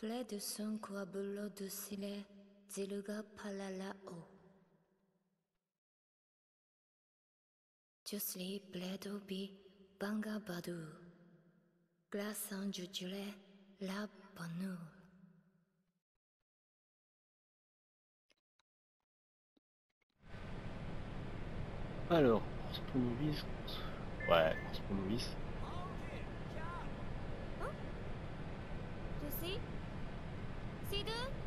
Play the song Kuabulo de Sile, Ziluga Palalao. Just sleep, let be, Banga Badu. Glass on Jujule, La Banu. Alors, course pour novice. Ouais, course pour novice. Tu sais Sidu や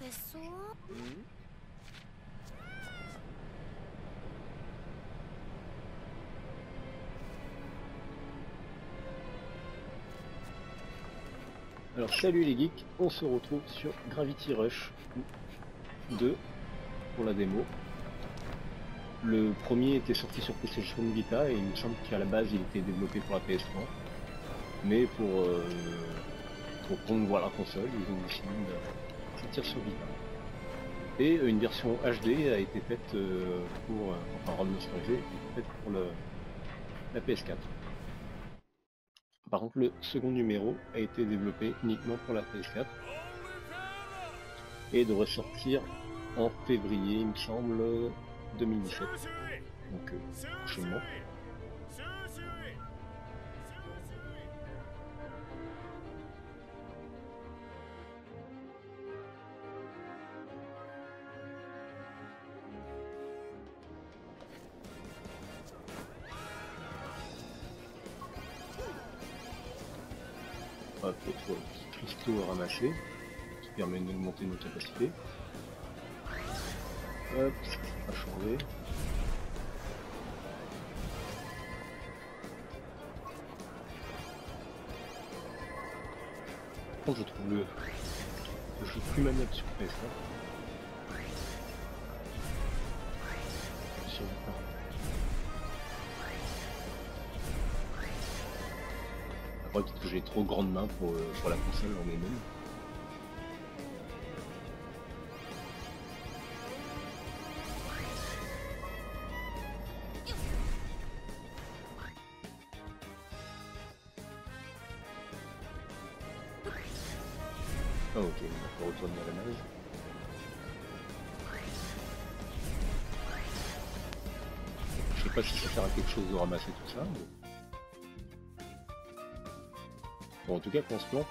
別荘 Alors salut les geeks, on se retrouve sur Gravity Rush 2 pour la démo. Le premier était sorti sur PlayStation Vita et il me semble qu'à la base il était développé pour la PS3. Mais pour, euh, pour la console, ils ont décidé de sortir sur Vita. Et une version HD a été faite euh, pour, euh, enfin remasterisée, faite pour le, la PS4. Par contre, le second numéro a été développé uniquement pour la PS4 et devrait sortir en février, il me semble, 2017. Donc, euh, prochainement. Hop, autre cristaux à ramasser, qui permet d'augmenter nos capacités. Hop, va changer. Je trouve le, le jeu plus maniable sur PS1. Sur Vita. Après, peut-être que j'ai trop grandes mains pour, euh, pour la console en elle-même. Ah ok, on peut retourner à la nage. Je sais pas si ça sert à quelque chose de ramasser tout ça. Bon, en tout cas, quand on se plante,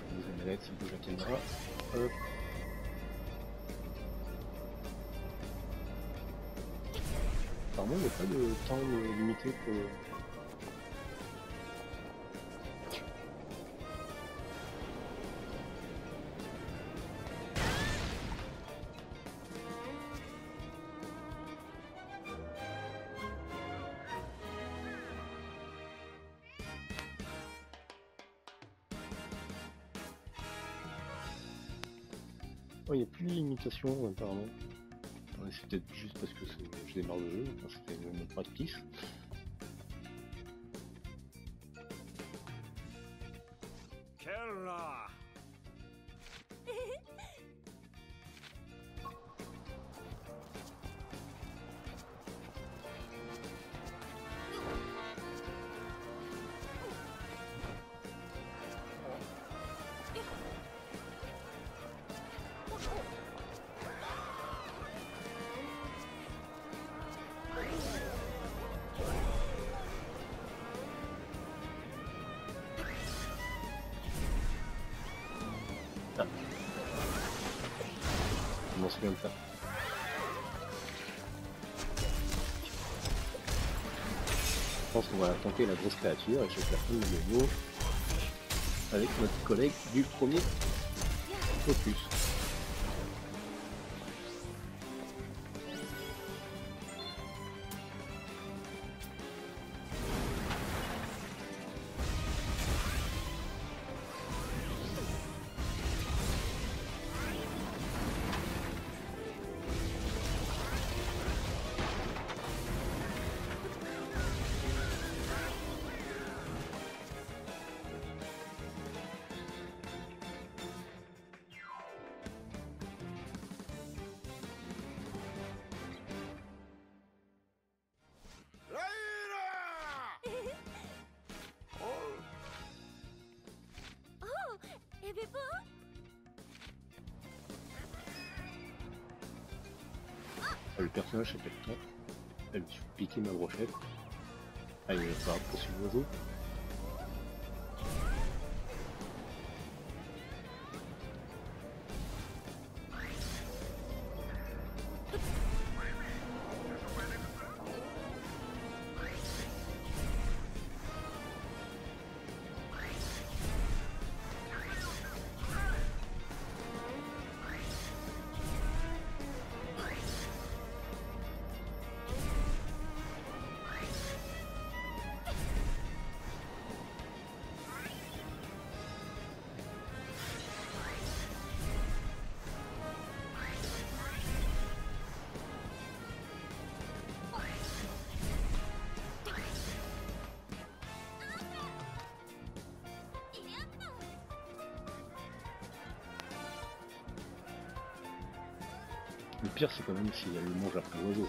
va sur les manettes, ça bouge la caméra. Hop. Apparemment, il n'y a pas de temps limité pour... il n'y a plus de limitation apparemment. C'est peut-être juste parce que c'est- je démarre le jeu, c'était une practice. Kella! Je pense qu'on va affronter la grosse créature et je vais faire le niveau avec notre collègue du premier opus. Le personnage s'appelle Top. Elle me suis piqué ma brochette. Ah, il va poursuivre l'oiseau. Le pire, c'est quand même si elle le mange après l'oiseau.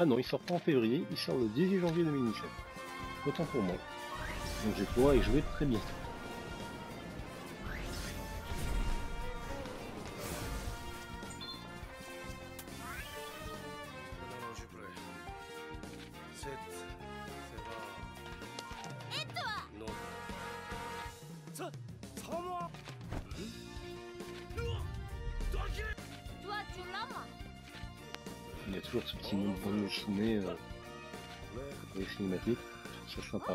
Ah non, il sort pas en février, il sort le 18 janvier 2017. Autant pour moi. Donc je vais pouvoir y jouer très bientôt. Il y a toujours ce petit monde de dessiné euh, les cinématiques. C'est sympa.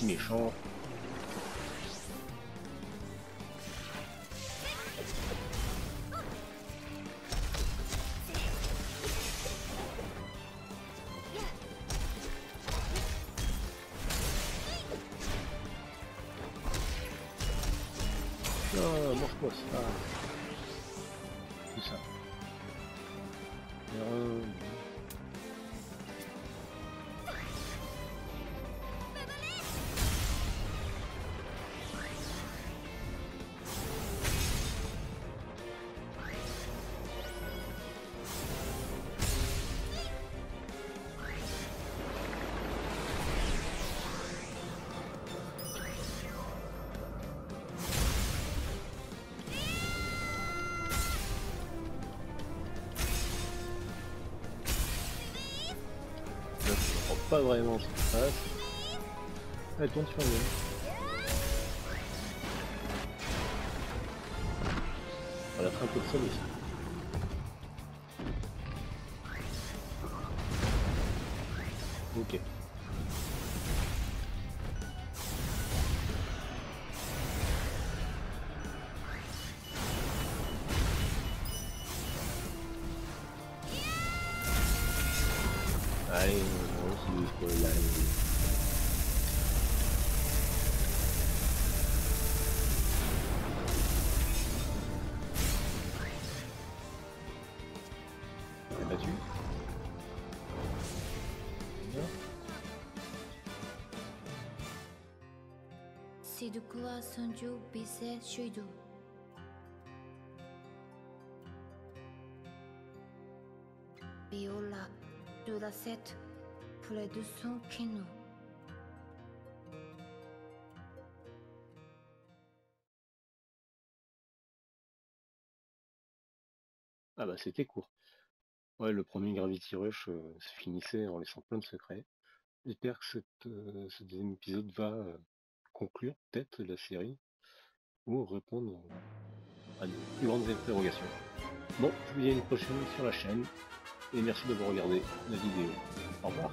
Petit méchant. Non, mange-moi ça. Pas vraiment ce qui se passe. Elle tourne sur elle. On va la faire un peu de sol aussi. Si Sanju bisait chez nous. Viola de la sept près de son canot. Ah bah c'était court. Ouais, le premier Gravity Rush euh, se finissait en laissant plein de secrets. J'espère que cette, euh, ce deuxième épisode va euh, conclure peut-être la série ou répondre à de plus grandes interrogations. Bon, je vous dis à une prochaine sur la chaîne et merci d'avoir regardé la vidéo. Au revoir.